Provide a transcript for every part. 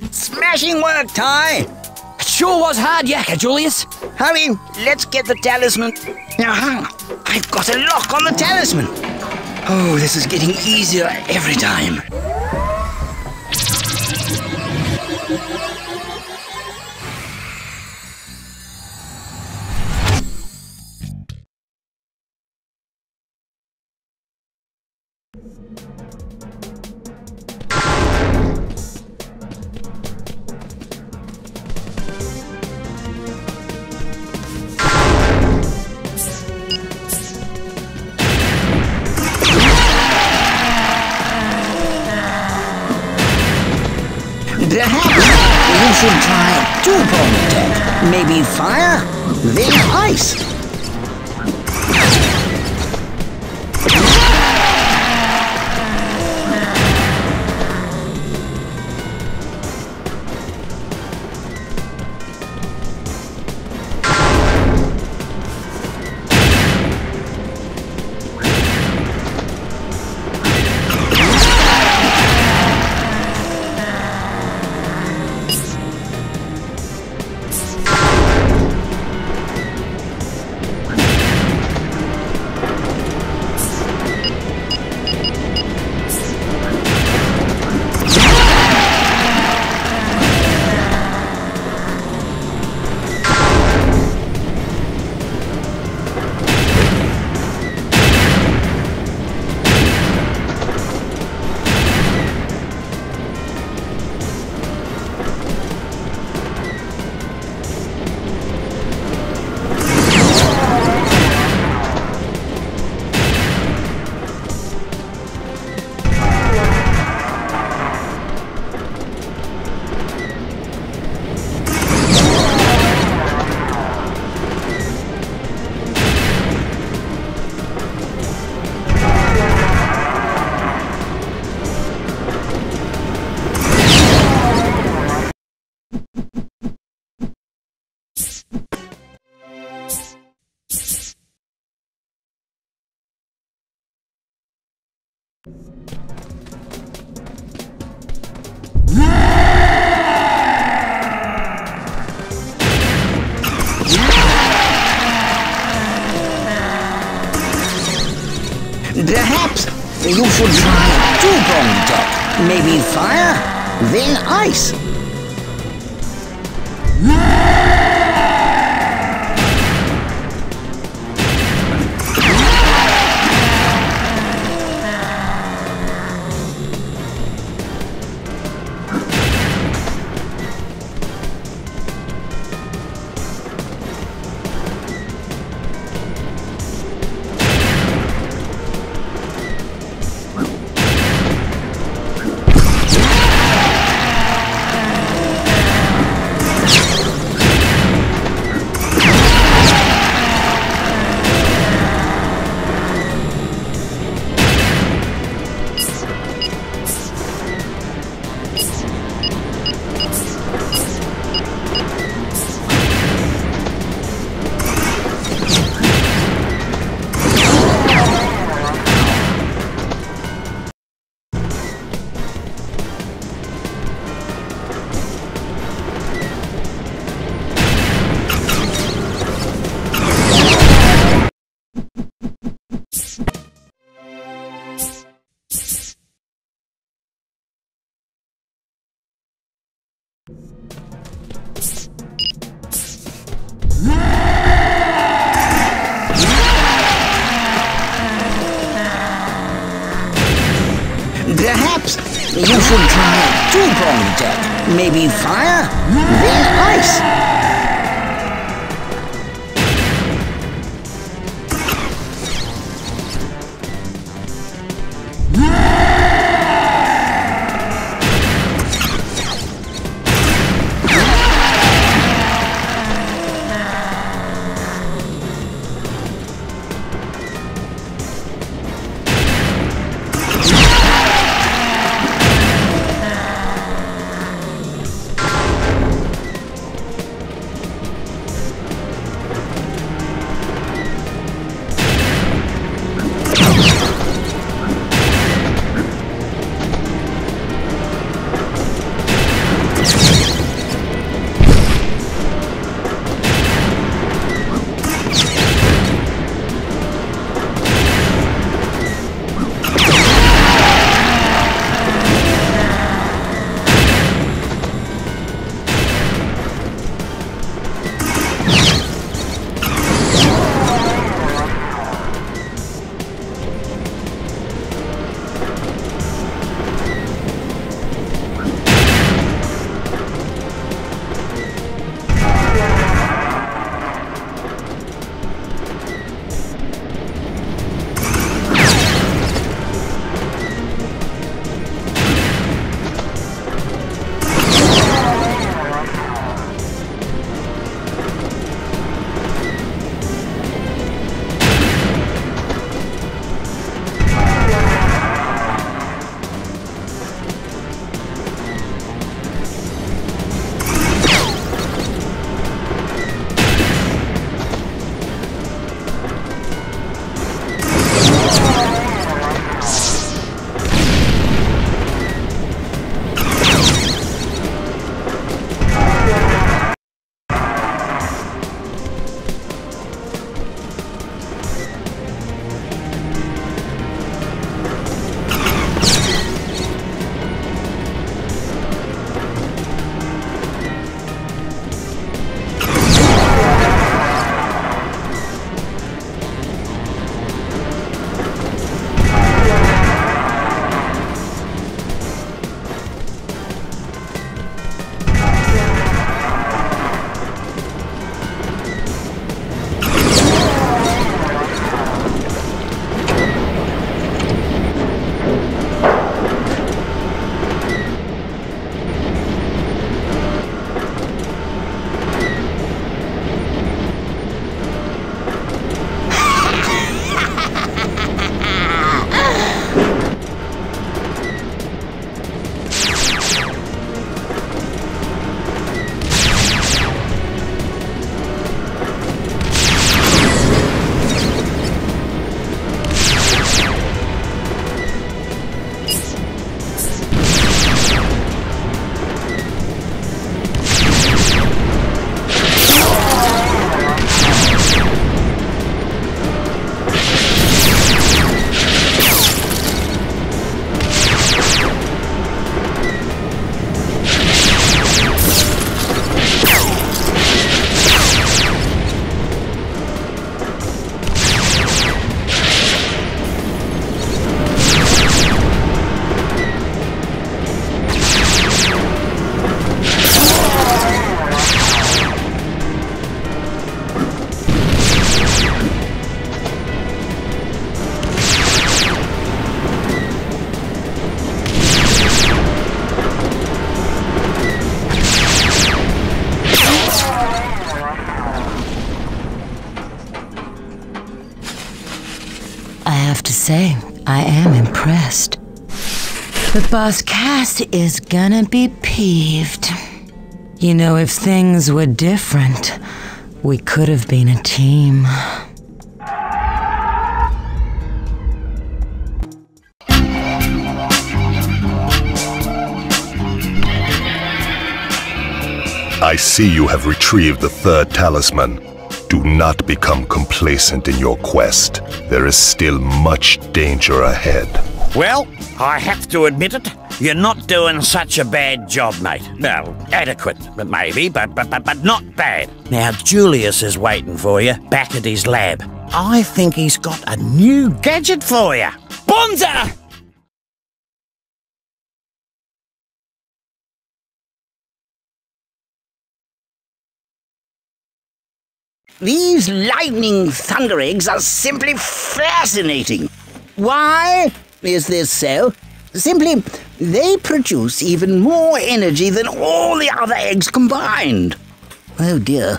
Smashing work, Ty! It sure was hard yakka, Julius. Hurry, let's get the talisman. Aha! I've got a lock on the talisman. Oh, this is getting easier every time. You should try two-pronged attack. Maybe fire, then ice. You should try two-pronged attack. Maybe fire, then ice. You should try two-pronged attack. Maybe fire, then ice. I am impressed. But Boss Cass is gonna be peeved. You know, if things were different, we could have been a team. I see you have retrieved the third talisman. Do not become complacent in your quest. There is still much danger ahead. Well, I have to admit it. You're not doing such a bad job, mate. Well, adequate, maybe, but, but, but, but not bad. Now, Julius is waiting for you back at his lab. I think he's got a new gadget for you. Bonza! These lightning thunder eggs are simply fascinating. Why is this so? Simply, they produce even more energy than all the other eggs combined. Oh dear.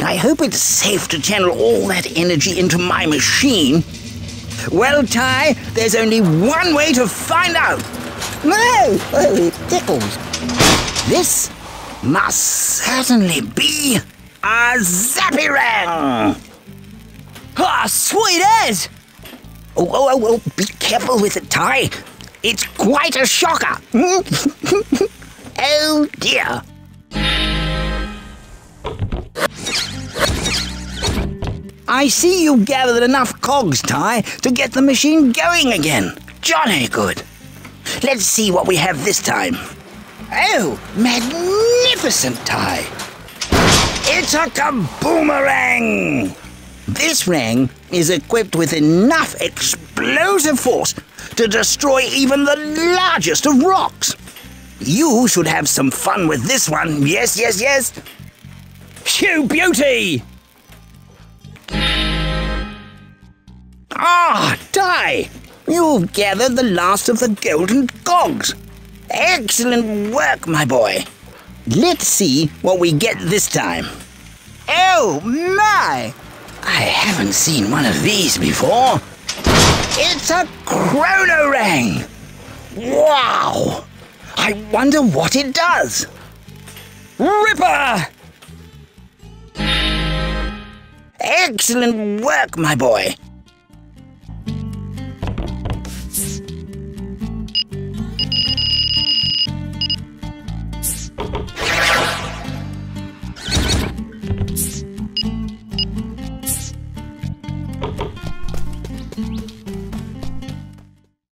I hope it's safe to channel all that energy into my machine. Well, Ty, there's only one way to find out. No! Oh, it tickles. This must certainly be a Zappyrang! Ah, sweet as! Oh, oh, oh, oh, be careful with it, Ty. It's quite a shocker. oh dear. I see you gathered enough cogs, Ty, to get the machine going again. Johnny good. Let's see what we have this time. Oh, magnificent, Ty. It's a kaboomerang! This ring is equipped with enough explosive force to destroy even the largest of rocks. You should have some fun with this one. Yes, yes, yes. You beauty! Ah, Ty! You've gathered the last of the golden cogs. Excellent work, my boy. Let's see what we get this time. Oh, my! I haven't seen one of these before. It's a chronorang! Wow! I wonder what it does. Ripper! Excellent work, my boy.